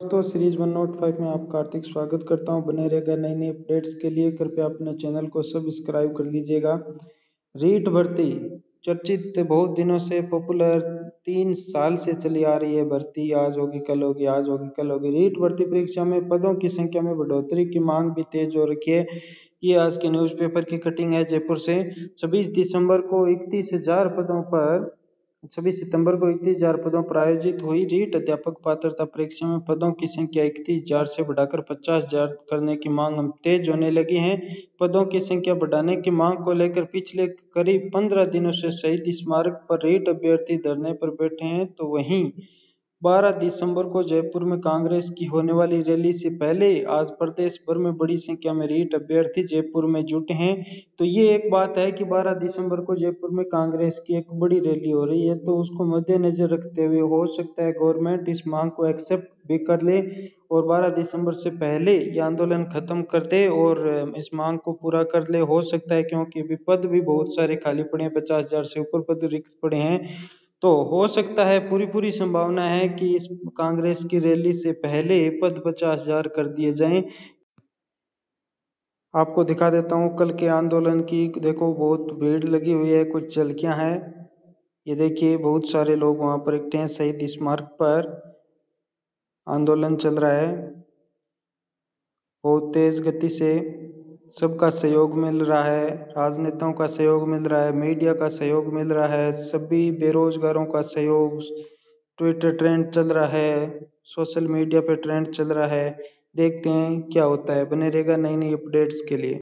दोस्तों, series one note five में आपका हार्दिक स्वागत करता हूँ। बने रहेगा नई नई अपडेट्स के लिए, कृपया अपने चैनल को सब्सक्राइब कर लीजिएगा। रीट भर्ती, चर्चित बहुत दिनों से पॉपुलर, तीन साल से चली आ रही है भर्ती। आज होगी, कल होगी, आज होगी, कल होगी। रीट भर्ती परीक्षा में पदों की संख्या में बढ़ोतरी की मांग भी तेज हो रखी है। ये आज के न्यूज़पेपर की कटिंग है जयपुर से। छब्बीस दिसंबर को इकतीस हज़ार पदों पर छब्बीस सितंबर को इकतीस हज़ार पदों पर आयोजित हुई रीट। अध्यापक पात्रता परीक्षा में पदों की संख्या इकतीस हज़ार से बढ़ाकर पचास हज़ार करने की मांग तेज होने लगी है। पदों की संख्या बढ़ाने की मांग को लेकर पिछले करीब पंद्रह दिनों से शहीद स्मारक पर रीट अभ्यर्थी धरने पर बैठे हैं तो वहीं 12 दिसंबर को जयपुर में कांग्रेस की होने वाली रैली से पहले आज प्रदेश भर में बड़ी संख्या में रीट अभ्यर्थी जयपुर में जुटे हैं। तो ये एक बात है कि 12 दिसंबर को जयपुर में कांग्रेस की एक बड़ी रैली हो रही है तो उसको मद्देनजर रखते हुए हो सकता है गवर्नमेंट इस मांग को एक्सेप्ट भी कर ले और 12 दिसंबर से पहले ये आंदोलन खत्म कर दे और इस मांग को पूरा कर ले। हो सकता है क्योंकि अभी पद भी बहुत सारे खाली पड़े हैं, पचास हज़ार से ऊपर पद रिक्त पड़े हैं। तो हो सकता है पूरी पूरी संभावना है कि इस कांग्रेस की रैली से पहले पद पचास हज़ार कर दिए जाएँ। आपको दिखा देता हूँ, कल के आंदोलन की, देखो, बहुत भीड़ लगी हुई है, कुछ झलकियाँ हैं। ये देखिए, बहुत सारे लोग वहाँ पर इकट्ठे हैं शहीद स्मारक पर आंदोलन चल रहा है। बहुत तेज गति से सबका सहयोग मिल रहा है, राजनेताओं का सहयोग मिल रहा है, मीडिया का सहयोग मिल रहा है, सभी बेरोजगारों का सहयोग ट्विटर ट्रेंड चल रहा है सोशल मीडिया पे ट्रेंड चल रहा है। देखते हैं क्या होता है बने रहेगा नई नई अपडेट्स के लिए।